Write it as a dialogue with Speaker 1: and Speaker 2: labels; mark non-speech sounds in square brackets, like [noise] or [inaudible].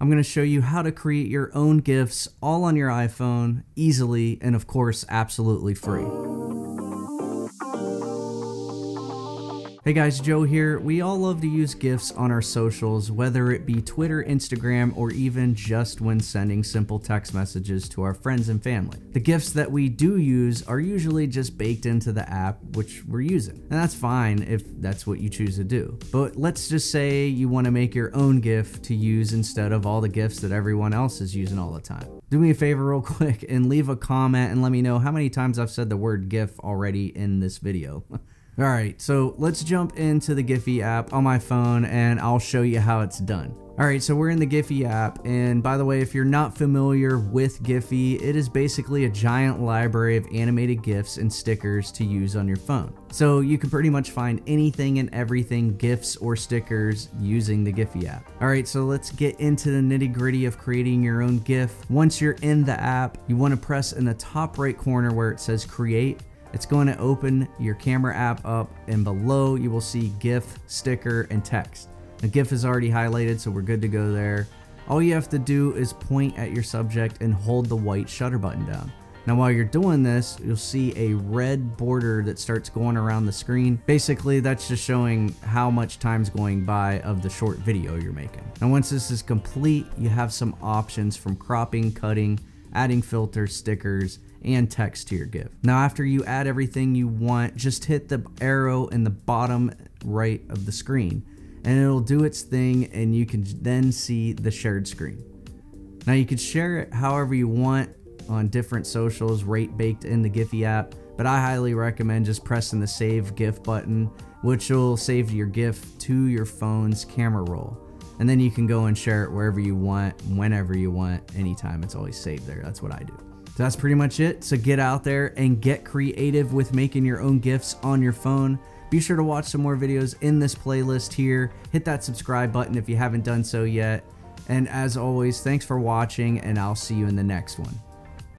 Speaker 1: I'm going to show you how to create your own GIFs all on your iPhone easily and of course absolutely free. Hey guys, Joe here. We all love to use GIFs on our socials, whether it be Twitter, Instagram, or even just when sending simple text messages to our friends and family. The GIFs that we do use are usually just baked into the app which we're using, and that's fine if that's what you choose to do. But let's just say you want to make your own GIF to use instead of all the GIFs that everyone else is using all the time. Do me a favor real [laughs] quick and leave a comment and let me know how many times I've said the word GIF already in this video. [laughs] All right, so let's jump into the Giphy app on my phone and I'll show you how it's done. All right, so we're in the Giphy app, and by the way, if you're not familiar with Giphy, it is basically a giant library of animated GIFs and stickers to use on your phone. So you can pretty much find anything and everything GIFs or stickers using the Giphy app. All right, so let's get into the nitty gritty of creating your own GIF. Once you're in the app, you wanna press in the top right corner where it says create, it's going to open your camera app up and below you will see GIF, sticker, and text. The GIF is already highlighted so we're good to go there. All you have to do is point at your subject and hold the white shutter button down. Now while you're doing this, you'll see a red border that starts going around the screen. Basically, that's just showing how much time's going by of the short video you're making. Now once this is complete, you have some options from cropping, cutting, adding filters, stickers, and text to your GIF. Now after you add everything you want, just hit the arrow in the bottom right of the screen and it'll do its thing and you can then see the shared screen. Now you can share it however you want on different socials right baked in the Giphy app, but I highly recommend just pressing the save GIF button, which will save your GIF to your phone's camera roll. And then you can go and share it wherever you want, whenever you want, anytime. It's always saved there. That's what I do. So that's pretty much it. So get out there and get creative with making your own GIFs on your phone. Be sure to watch some more videos in this playlist here. Hit that subscribe button if you haven't done so yet. And as always, thanks for watching and I'll see you in the next one.